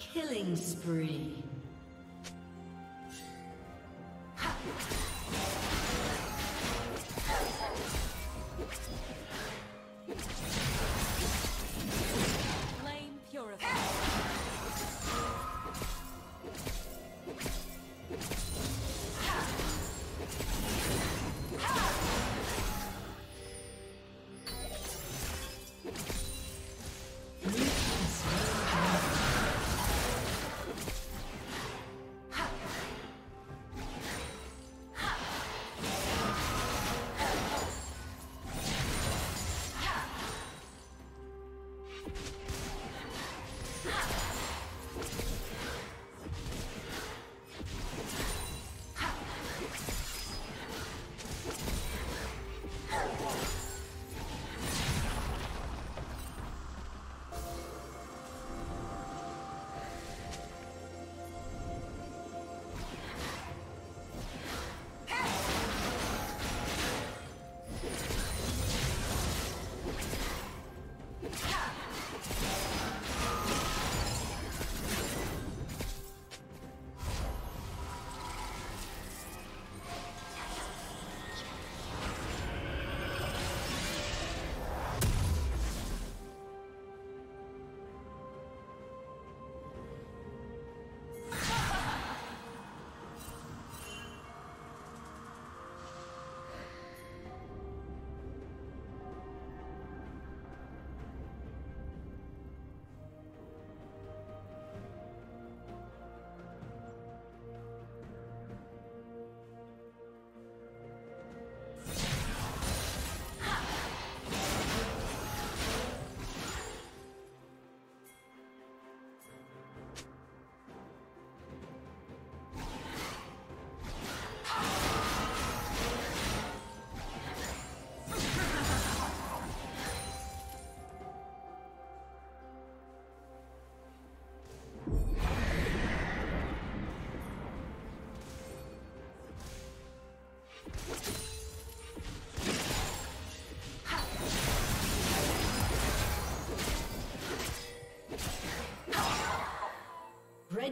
Killing spree.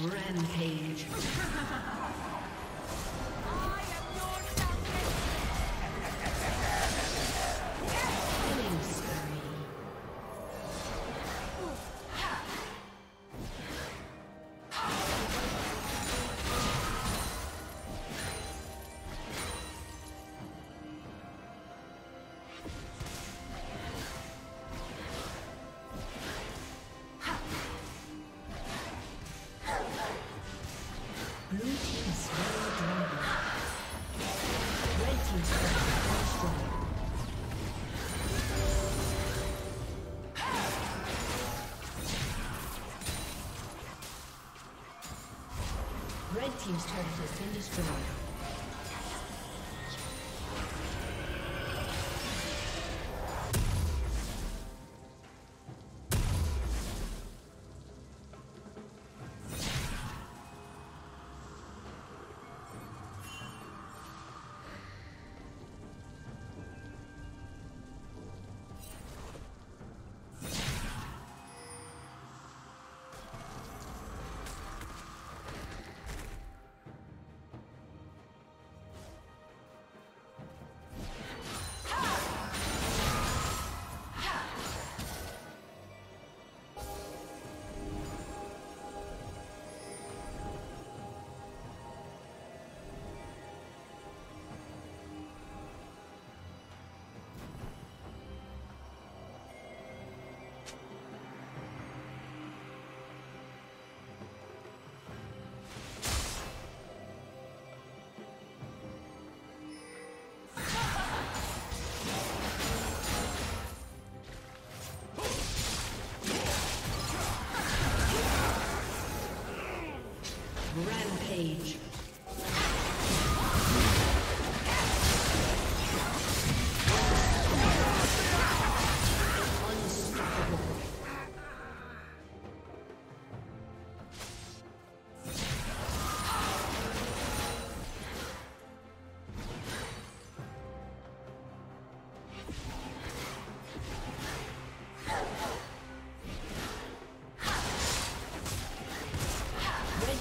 Rampage. Blue team slain dragon. Red. Red Team's turret has been destroyed.